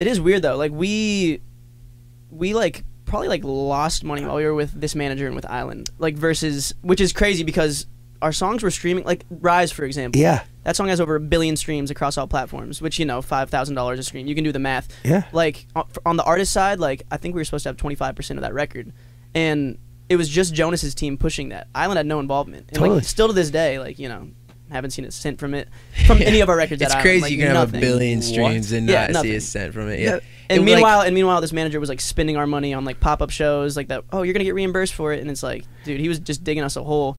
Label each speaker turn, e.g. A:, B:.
A: It is weird though. Like we, we like probably like lost money while we were with this manager and with Island. Like versus, which is crazy because our songs were streaming. Like Rise, for example.
B: Yeah.
A: That song has over a billion streams across all platforms, which you know, five thousand dollars a stream. You can do the math.
B: Yeah.
A: Like on- the artist side, like I think we were supposed to have twenty five percent of that record, and it was just Jonas's team pushing that. Island had no involvement. And
B: Totally.
A: like still to this day, like you know, haven't seen a cent from it from any of our records.
C: It's
A: at
C: crazy.
A: Like,
C: you can have a billion streams and
A: Yeah,
C: not see
A: nothing.
C: a cent from it. Yeah.
B: Yeah.
A: And
C: It was like-
A: meanwhile, and meanwhile, this manager was like spending our money on like pop up shows, like that. Oh, you're gonna get reimbursed for it, and it's like, dude, he was just digging us a hole.